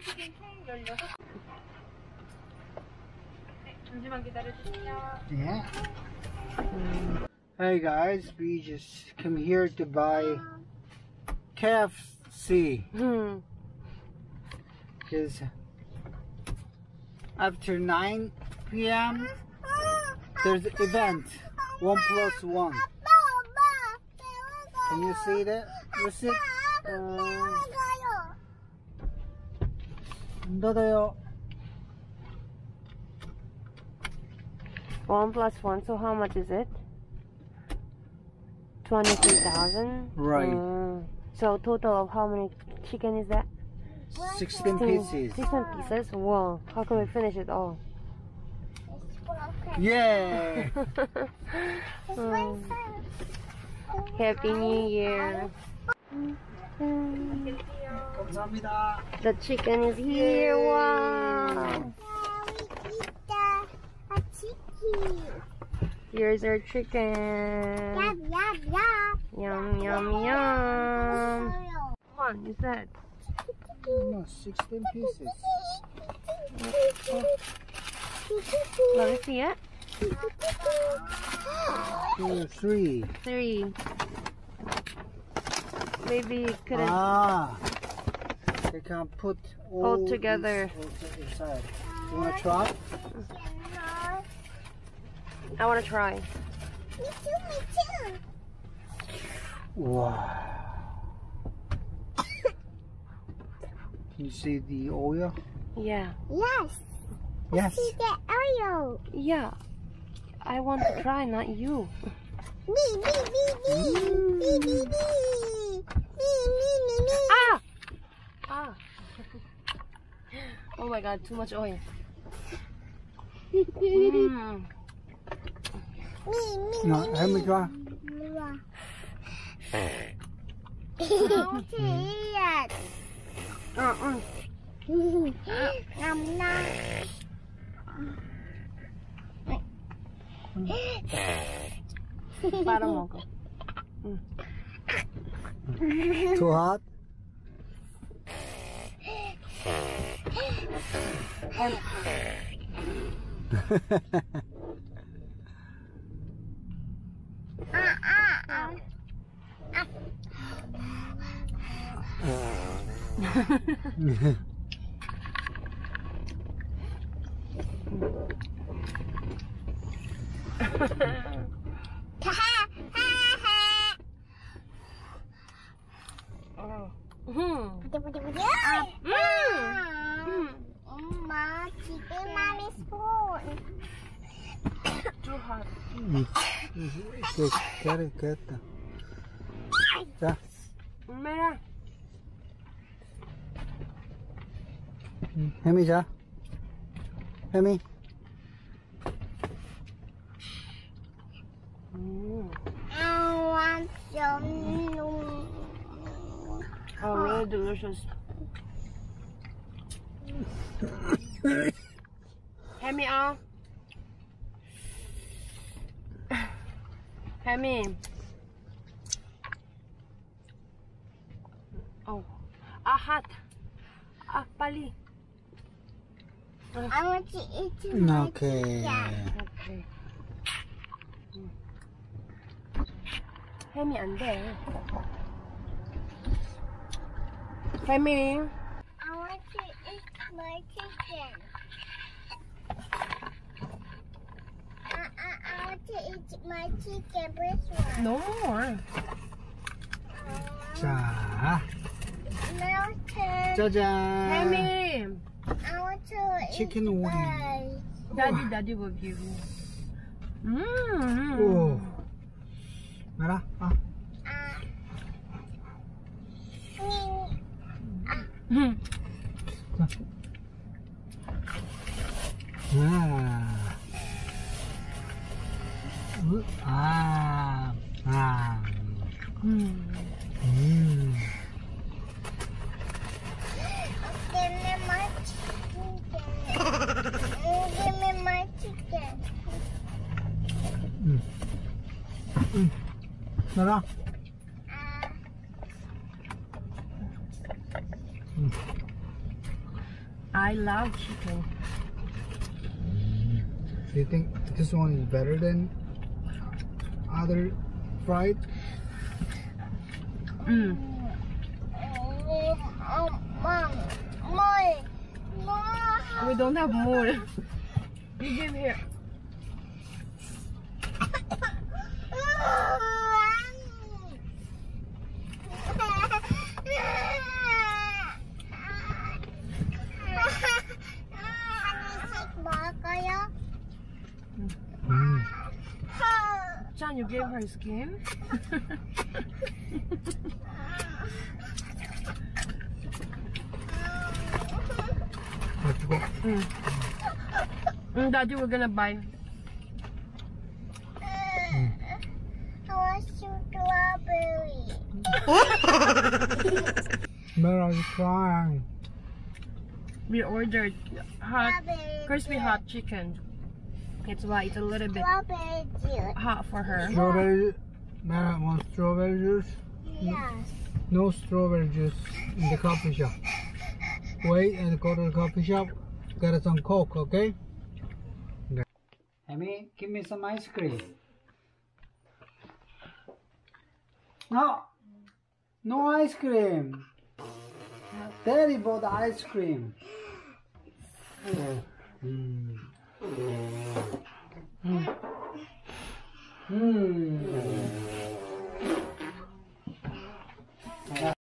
치킨 총 16. 네, 잠시만 기다려주세요. Yeah. Hey guys, we just come here to buy KFC Hmm. because after 9 p.m. there's an event one plus one. Can you see that? What's it? Uh, 안 닫아요. One plus one, so how much is it? Twenty-three thousand. Right. so total of how many chicken is that? 16 pieces. Sixteen pieces. Wow. How can we finish it all? Yeah. Um, Happy New Year. The chicken is here. Wow. Here's our chicken. Yum, yum, yum. Yum, yum, yum. One, that? No, 16 pieces. Let me see it. Two, three. Three. Maybe you couldn't. Ah. They can put all, All together. all inside. You wanna try? I want to try. Me too, me too. Wow. Can you see the oil? Yeah. Yes, Yes. see the Oreo. Yeah. I want to try, not you. Me, me, me, me, me, me, me, me, Ah! Ah. oh my god, too much oil. No, let me go. Uh-uh. Nằm Too hot? puja-puja-puja-puja. Ah. Hmm. Hmm. Mama, kita eh, manis pun. Tuhan. Kare kata. Dah. Merah. Hmm. Hemi ja. Hemi. Oh, I'm so mm. Oh, really delicious. Hand me on. Hand me. Oh, a hot. a pali. I want to eat my okay. pizza. Okay. Hmm. 햄이 안 햄이. I want to eat my chicken. I, I, I want to eat my chicken. Which one? No more. 자, Melted. 짜잔. 햄이. I want to Chicken eat wing. my. Daddy, daddy will give you. 음. 오. 알아? 아. Ah. Ah. Mm. Mm. Give me my chicken. Give me my chicken. Mm. Mm. Nada. Mm. I love chicken. Do you think this one is better than other fried? Mm. Mom, more, more. We don't have more. You give here. John, you gave her skin? Let's go. mm. Mm, Daddy, we're gonna buy. Mera is crying. We ordered hot, crispy hot chicken. It's why it's a little bit Strawberry juice. hot for her. Strawberry. Mera wants strawberry juice. Yes. No strawberry juice in the coffee shop. Wait and go to the coffee shop. Get some coke, okay? Amy, give me some ice cream. No, no ice cream. Daddy bought ice cream. Mm. Mm.